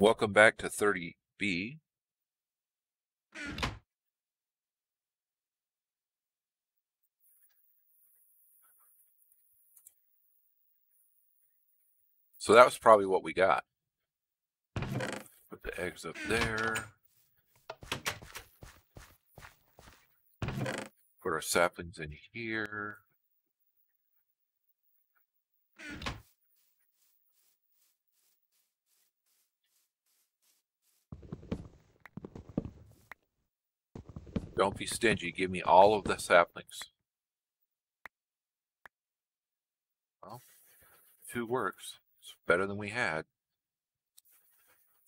Welcome back to 30B. So that was probably what we got. Put the eggs up there. Put our saplings in here. Don't be stingy. Give me all of the saplings. Well, two works. It's better than we had.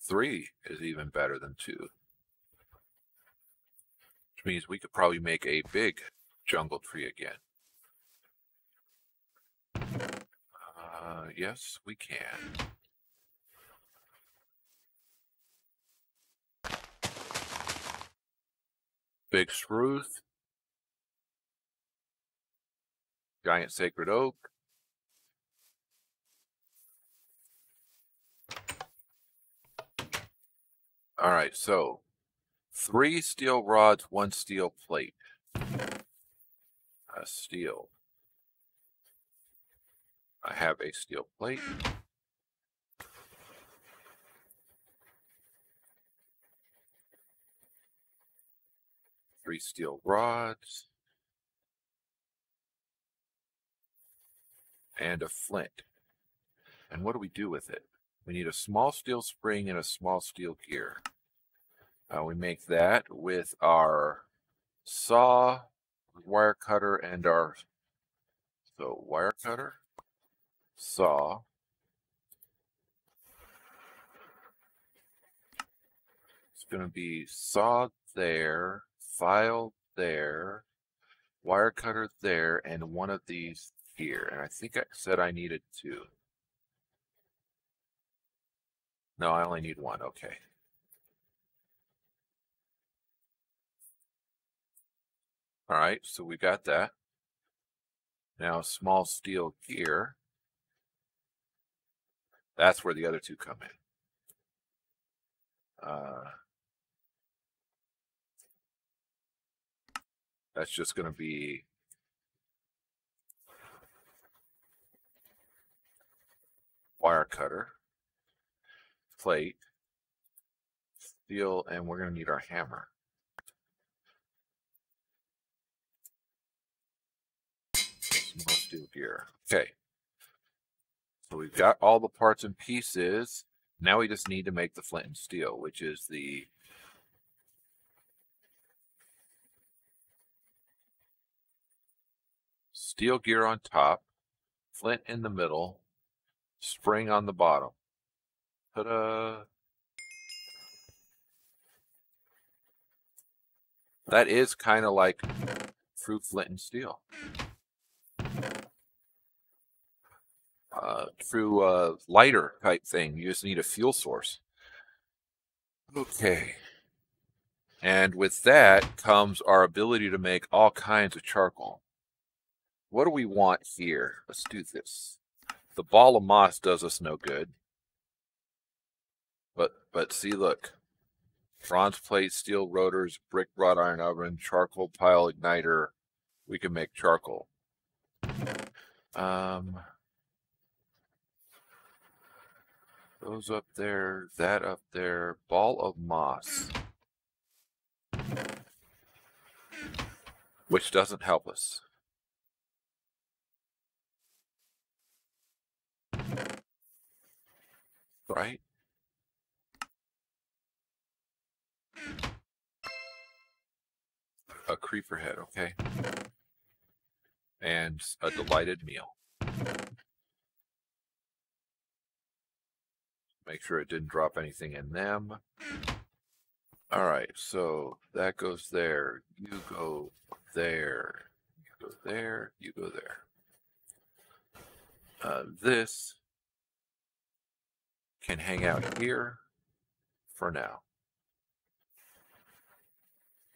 Three is even better than two. Which means we could probably make a big jungle tree again. Uh, yes, we can. Big spruce. Giant sacred oak. All right, so three steel rods, one steel plate. A steel. I have a steel plate. Three steel rods, and a flint. And what do we do with it? We need a small steel spring and a small steel gear. Uh, we make that with our saw, wire cutter, and our so wire cutter, saw, it's going to be saw there, file there, wire cutter there, and one of these here. And I think I said I needed two. No, I only need one. Okay. All right, so we got that. Now, small steel gear. That's where the other two come in. Uh, That's just going to be wire cutter, plate, steel, and we're going to need our hammer. Small steel gear. Okay. So we've got all the parts and pieces. Now we just need to make the flint and steel, which is the steel gear on top, flint in the middle, spring on the bottom. Ta-da! That is kind of like true flint and steel. Uh, lighter type thing. You just need a fuel source. Okay. And with that comes our ability to make all kinds of charcoal. What do we want here? Let's do this. The ball of moss does us no good. But but see, look. Bronze plate, steel rotors, brick wrought iron oven, charcoal pile igniter. We can make charcoal. Um, those up there, that up there, ball of moss. Which doesn't help us. Right? A creeper head, okay? And a delighted meal. Make sure it didn't drop anything in them. All right, so that goes there. You go there. You go there. You go there. Uh, this can hang out here for now.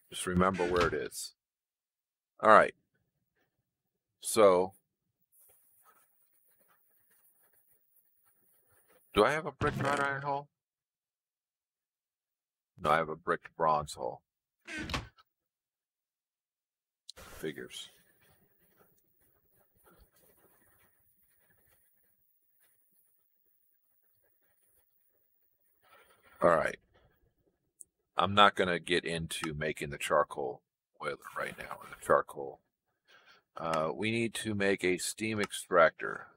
Just remember where it is. All right. So, do I have a brick wrought iron hull? No, I have a bricked bronze hull. Figures. All right. I'm not going to get into making the charcoal boiler right now, the charcoal. Uh, we need to make a steam extractor.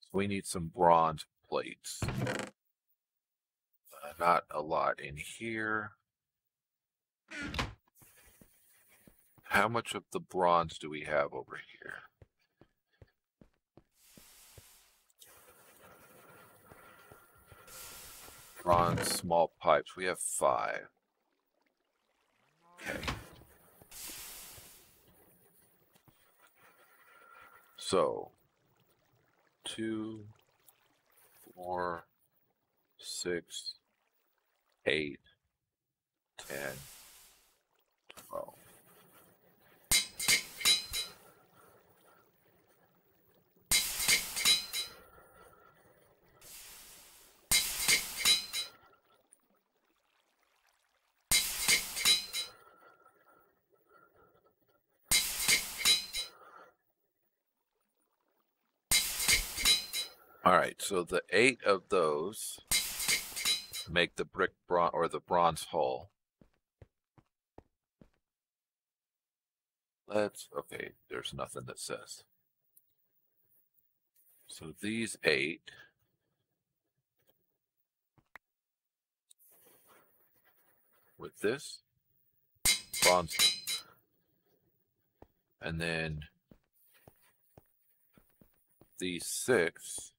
So we need some bronze plates. Uh, not a lot in here. How much of the bronze do we have over here? Bronze small pipes. We have five. Okay. So, two, four, six, eight, ten, twelve. So the eight of those make the brick bronze or the bronze hull. Let's okay, there's nothing that says. So these eight with this bronze and then these six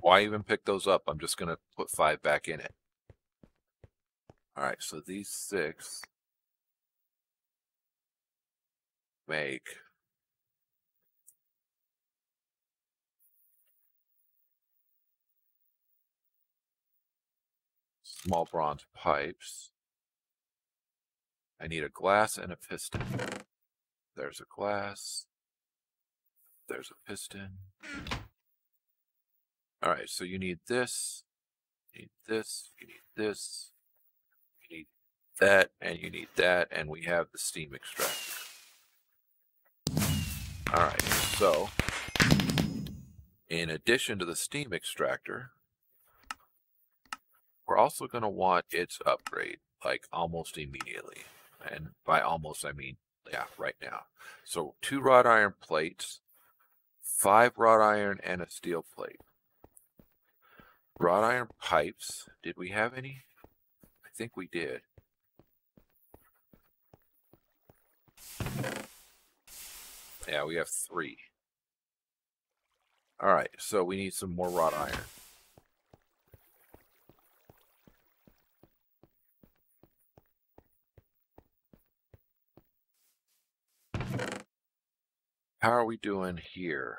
Why even pick those up? I'm just going to put five back in it. All right, so these six make small bronze pipes. I need a glass and a piston. There's a glass. There's a piston. All right, so you need this, you need this, you need this, you need that, and you need that, and we have the steam extractor. All right, so in addition to the steam extractor, we're also going to want its upgrade, like almost immediately. And by almost, I mean, yeah, right now. So two wrought iron plates, five wrought iron, and a steel plate. Wrought iron pipes. Did we have any? I think we did. Yeah, we have three. All right, so we need some more wrought iron. How are we doing here?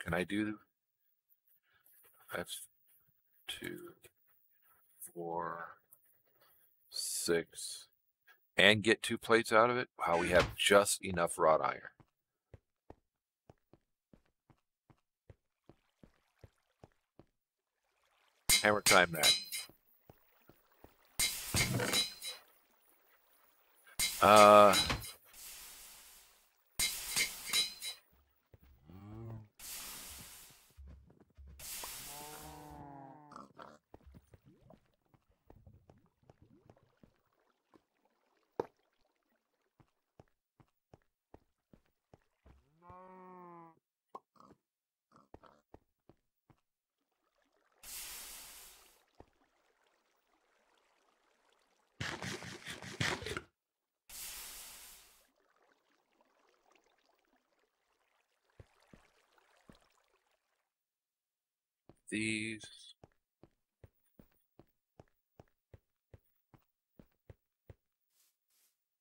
Can I do that's two, four, six, and get two plates out of it? Wow, we have just enough wrought iron. Hammer time that. Uh, these.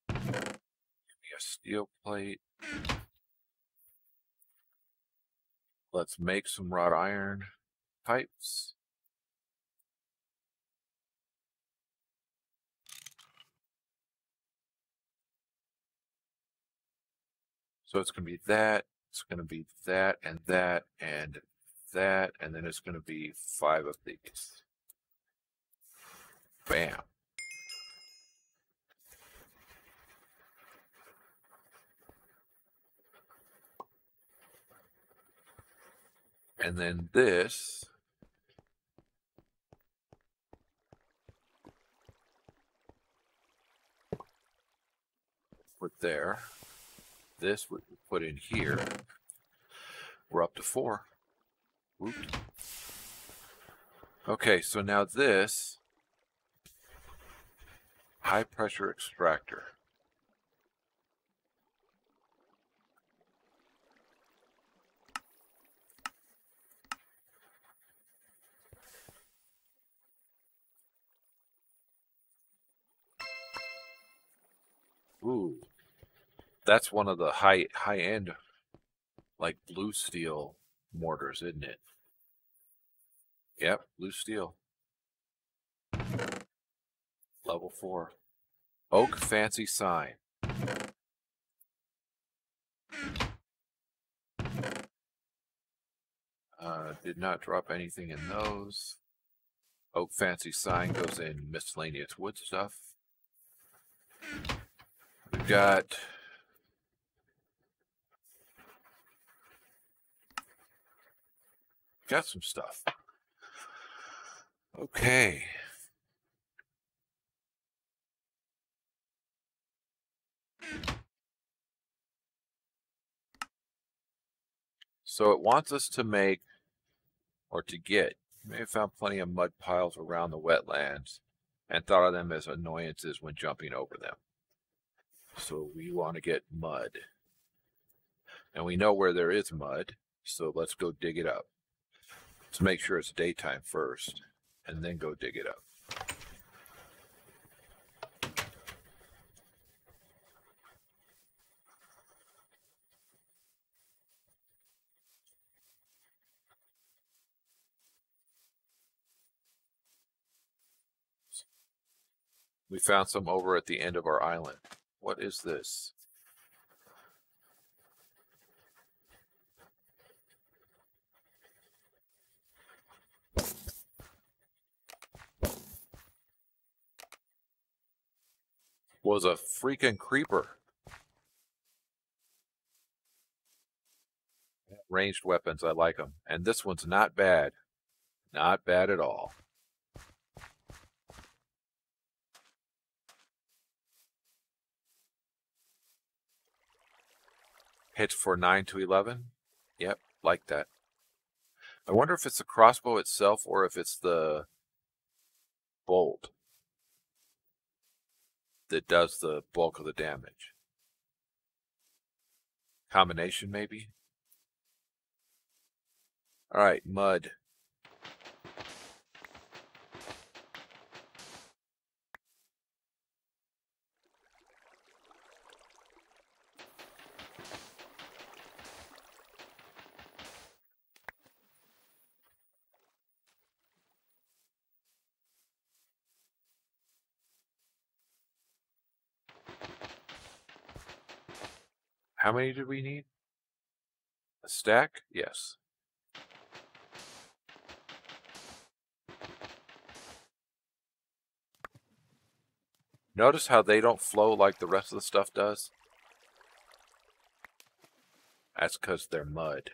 Give me a steel plate. let's make some wrought iron pipes. So it's going to be that, it's going to be that, and that, and that, and then it's going to be five of these. Bam. And then this put there. This we put in here. We're up to four. Okay, so now this high pressure extractor. Ooh, that's one of the high high end, like blue steel mortars, isn't it? Yep, blue steel. Level four. Oak fancy sign. Uh, did not drop anything in those. Oak fancy sign goes in miscellaneous wood stuff. We've got got some stuff. Okay. So it wants us to make or to get. You may have found plenty of mud piles around the wetlands and thought of them as annoyances when jumping over them. So we want to get mud. And we know where there is mud, so let's go dig it up. Let's make sure it's daytime first, and then go dig it up. We found some over at the end of our island. What is this? Was a freaking creeper. Ranged weapons, I like them. And this one's not bad. Not bad at all. Hits for 9 to 11. Yep, like that. I wonder if it's the crossbow itself or if it's the bolt that does the bulk of the damage. Combination, maybe? Alright, mud. How many did we need? A stack? Yes. Notice how they don't flow like the rest of the stuff does? That's because they're mud.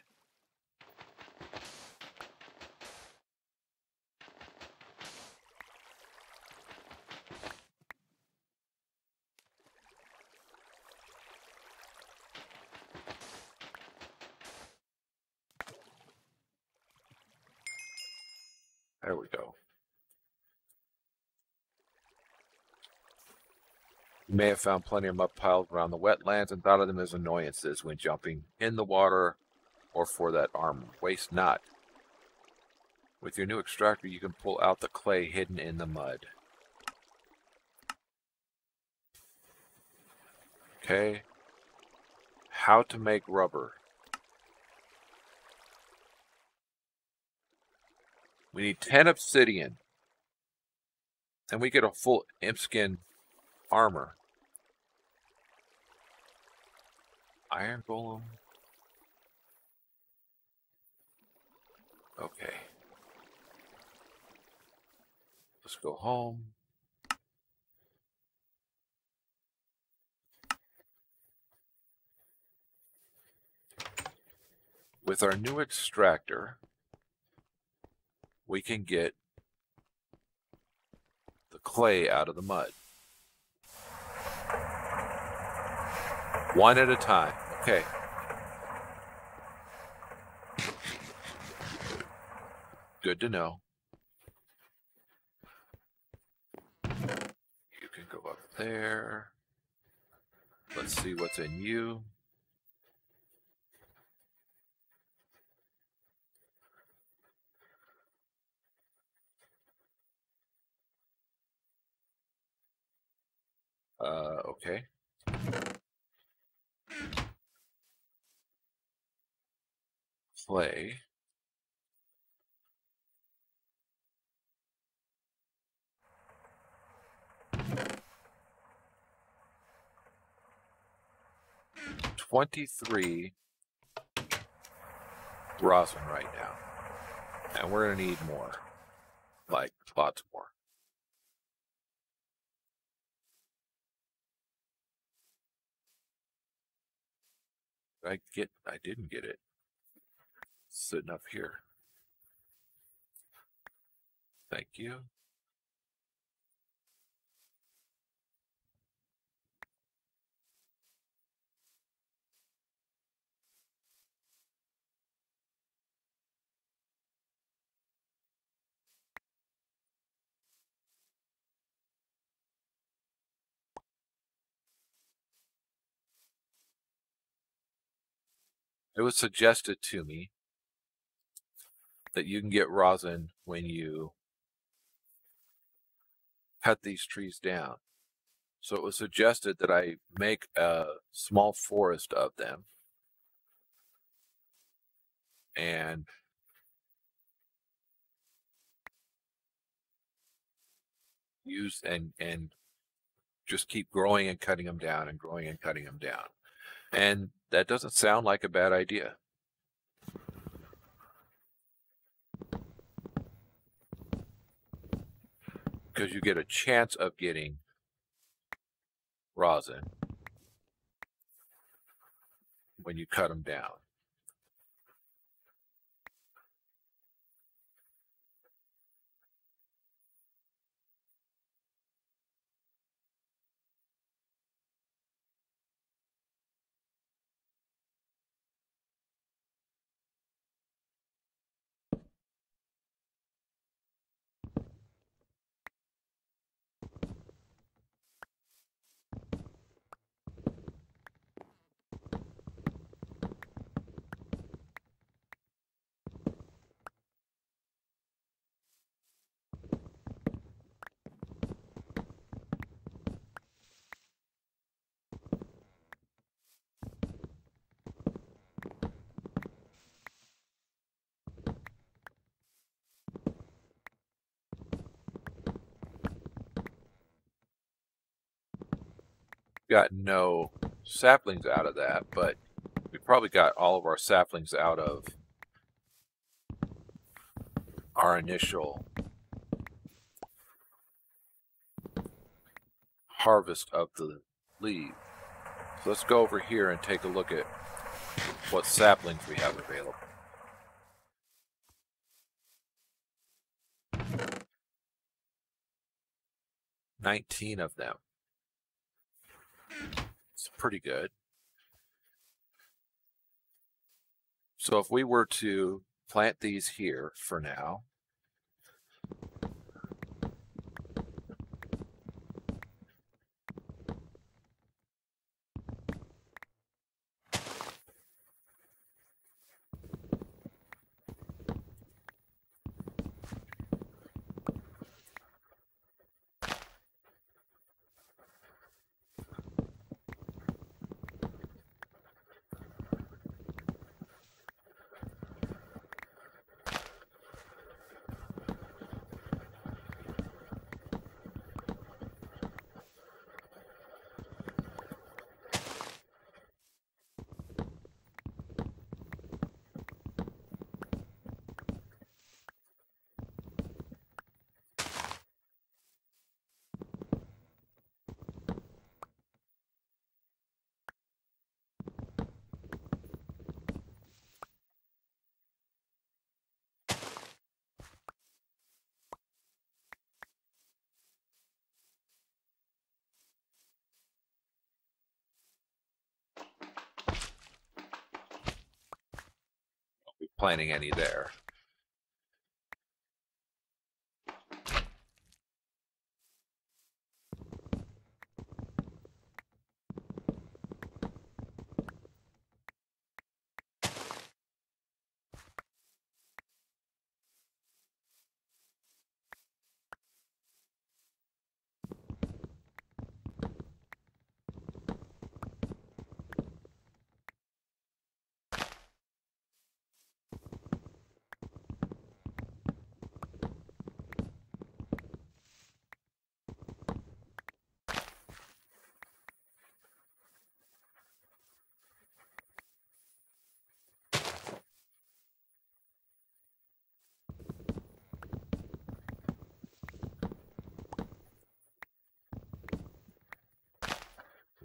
There we go. You may have found plenty of mud piles around the wetlands and thought of them as annoyances when jumping in the water or for that armor. Waste not. With your new extractor, you can pull out the clay hidden in the mud. Okay. How to make rubber. We need 10 obsidian. And we get a full imp skin armor. Iron golem. Okay. Let's go home. With our new extractor, we can get the clay out of the mud. One at a time. Okay. Good to know. You can go up there. Let's see what's in you. Uh, okay. Play. Twenty-three rosin right now. And we're gonna need more. Like lots more. I get I didn't get it. Sitting up here. Thank you. It was suggested to me that you can get rosin when you cut these trees down. So it was suggested that I make a small forest of them and use and and just keep growing and cutting them down and growing and cutting them down. And that doesn't sound like a bad idea. Because you get a chance of getting rosin when you cut them down. Got no saplings out of that, but we probably got all of our saplings out of our initial harvest of the leaf. So let's go over here and take a look at what saplings we have available. Nineteen of them. It's pretty good. So if we were to plant these here for now, planting any there.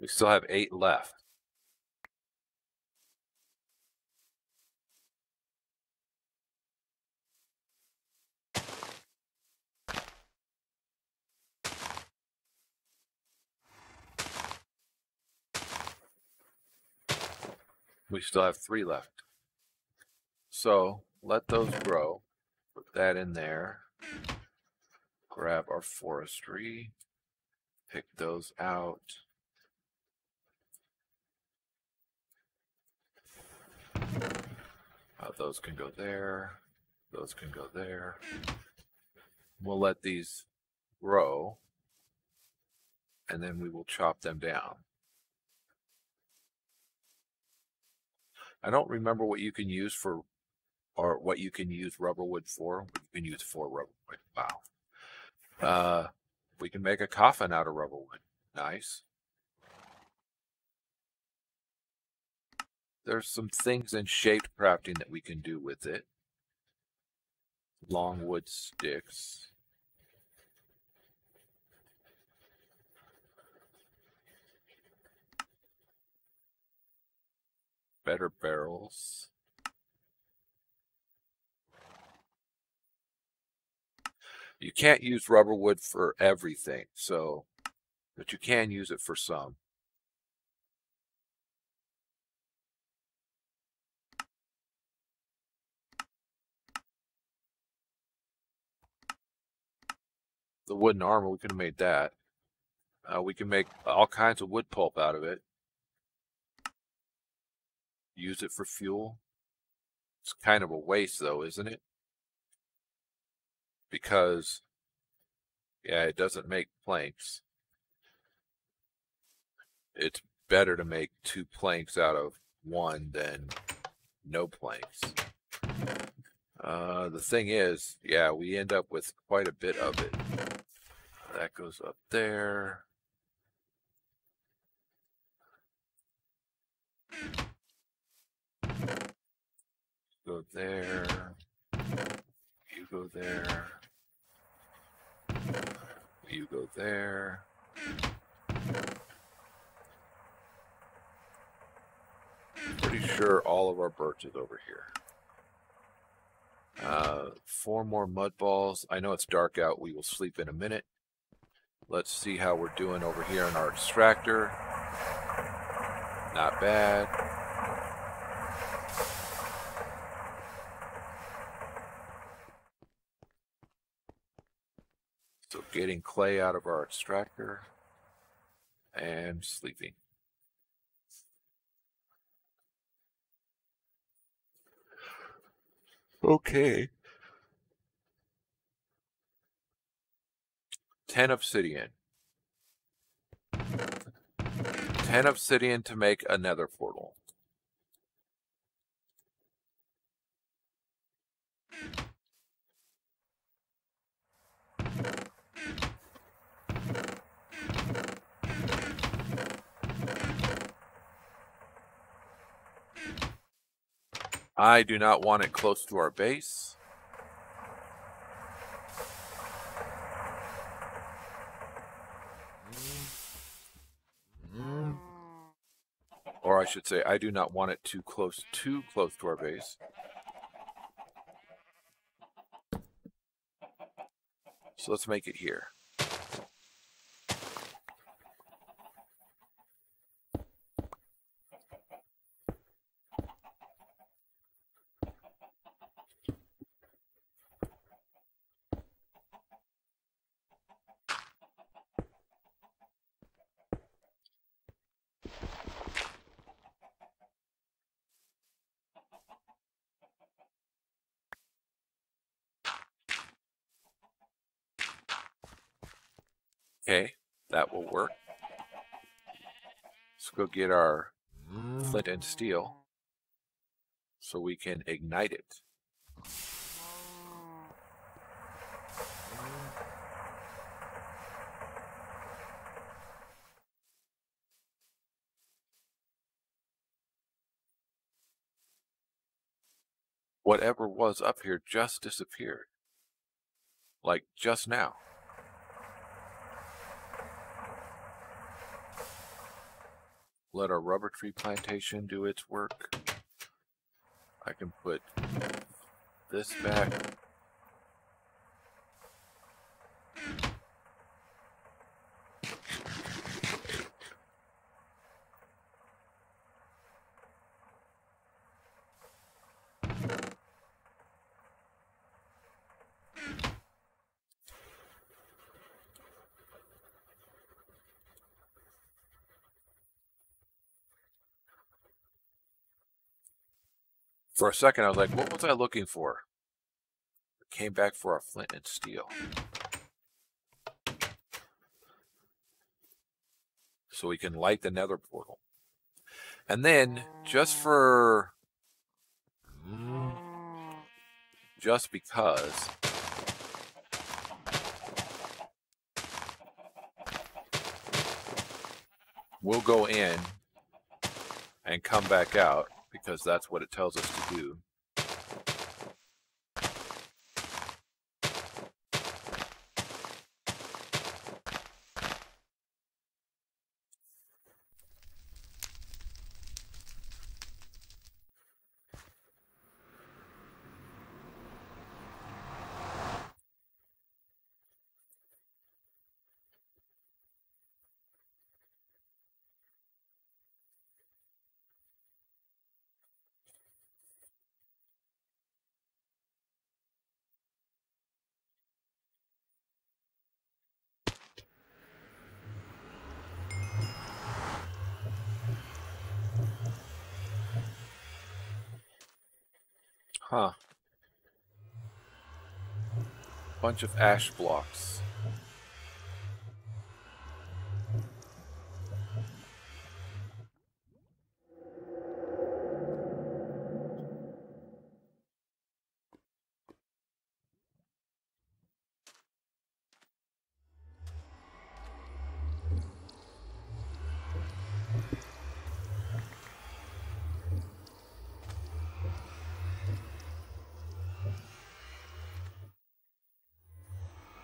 We still have eight left. We still have three left. So let those grow. Put that in there. Grab our forestry. Pick those out. Uh, those can go there. Those can go there. We'll let these grow. And then we will chop them down. I don't remember what you can use for, or what you can use rubber wood for. You can use for rubber wood. Wow. Uh, we can make a coffin out of rubber wood. Nice. There's some things in shaped crafting that we can do with it. Long wood sticks. Better barrels. You can't use rubber wood for everything, so, but you can use it for some. The wooden armor, we could have made that. Uh, we can make all kinds of wood pulp out of it. Use it for fuel. It's kind of a waste though, isn't it? Because, yeah, it doesn't make planks. It's better to make two planks out of one than no planks. Uh, the thing is, yeah, we end up with quite a bit of it. That goes up there. Go there. You go there. You go there. Pretty sure all of our birch is over here. Uh, four more mud balls. I know it's dark out. We will sleep in a minute. Let's see how we're doing over here in our extractor. Not bad. So getting clay out of our extractor and sleeping. Okay. 10 obsidian. 10 obsidian to make a nether portal. I do not want it close to our base. Or I should say, I do not want it too close, too close to our base. So let's make it here. Okay, that will work. Get our mm. flint and steel so we can ignite it. Whatever was up here just disappeared. Like just now. Let our rubber tree plantation do its work. I can put this back. For a second, I was like, what was I looking for? came back for a flint and steel. So we can light the nether portal. And then, just for... Mm, just because... We'll go in and come back out because that's what it tells us to do. Huh. Bunch of ash blocks.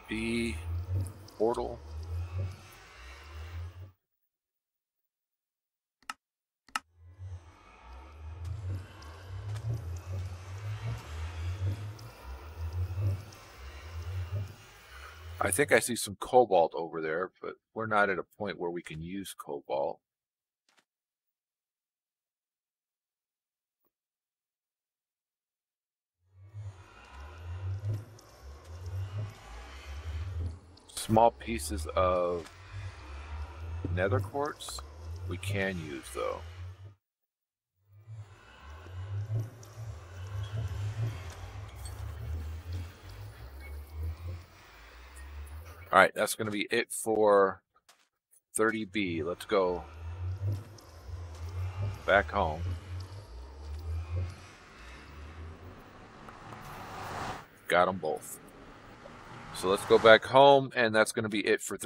B portal. I think I see some cobalt over there, but we're not at a point where we can use cobalt. small pieces of nether quartz we can use though. All right, that's going to be it for 30B. Let's go back home. Got them both. So let's go back home, and that's going to be it for